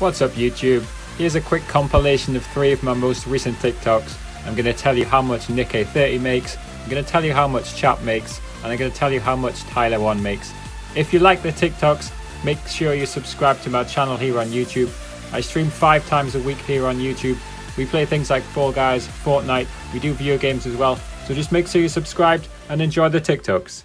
What's up YouTube? Here's a quick compilation of three of my most recent TikToks. I'm going to tell you how much Nick30 makes, I'm going to tell you how much Chap makes, and I'm going to tell you how much Tyler1 makes. If you like the TikToks, make sure you subscribe to my channel here on YouTube. I stream five times a week here on YouTube. We play things like Fall Guys, Fortnite, we do video games as well, so just make sure you're subscribed and enjoy the TikToks.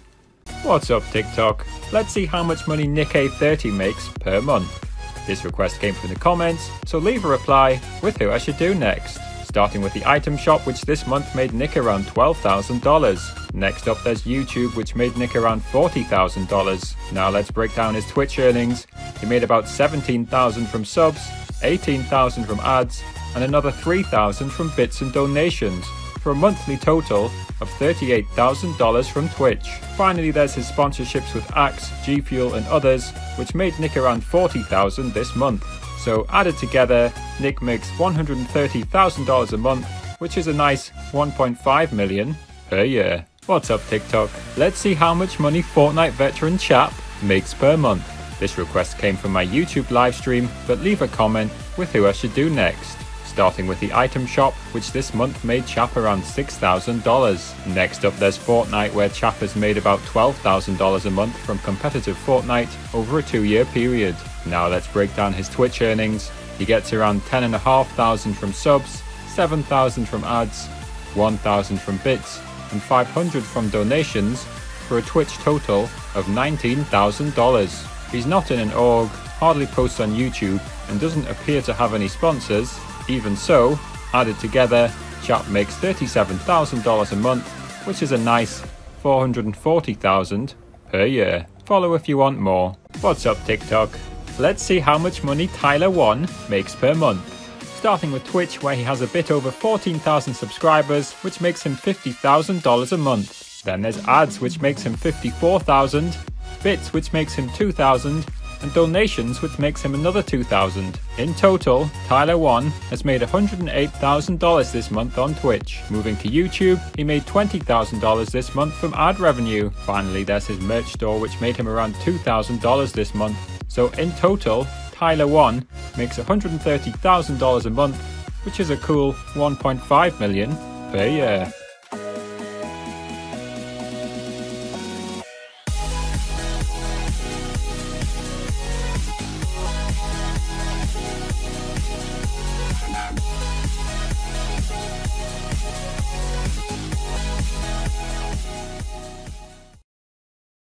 What's up TikTok? Let's see how much money Nick30 makes per month. This request came from the comments, so leave a reply with who I should do next. Starting with the item shop which this month made Nick around $12,000. Next up there's YouTube which made Nick around $40,000. Now let's break down his Twitch earnings. He made about 17,000 from subs, 18,000 from ads, and another 3,000 from bits and donations for a monthly total of $38,000 from Twitch. Finally, there's his sponsorships with Axe, G Fuel, and others, which made Nick around $40,000 this month. So added together, Nick makes $130,000 a month, which is a nice 1.5 million per year. What's up TikTok? Let's see how much money Fortnite veteran Chap makes per month. This request came from my YouTube livestream, but leave a comment with who I should do next starting with the item shop, which this month made Chap around $6,000. Next up there's Fortnite, where Chap has made about $12,000 a month from competitive Fortnite over a two year period. Now let's break down his Twitch earnings. He gets around 10,500 from subs, 7,000 from ads, 1,000 from bits, and 500 from donations for a Twitch total of $19,000. He's not in an org, hardly posts on YouTube, and doesn't appear to have any sponsors, even so, added together, Chap makes $37,000 a month, which is a nice $440,000 per year. Follow if you want more. What's up TikTok? Let's see how much money Tyler1 makes per month. Starting with Twitch where he has a bit over 14,000 subscribers, which makes him $50,000 a month. Then there's ads which makes him 54,000, bits which makes him 2,000, and donations which makes him another 2000 In total, Tyler1 has made $108,000 this month on Twitch. Moving to YouTube, he made $20,000 this month from ad revenue. Finally, there's his merch store which made him around $2,000 this month. So in total, Tyler1 makes $130,000 a month, which is a cool 1.5 million per year.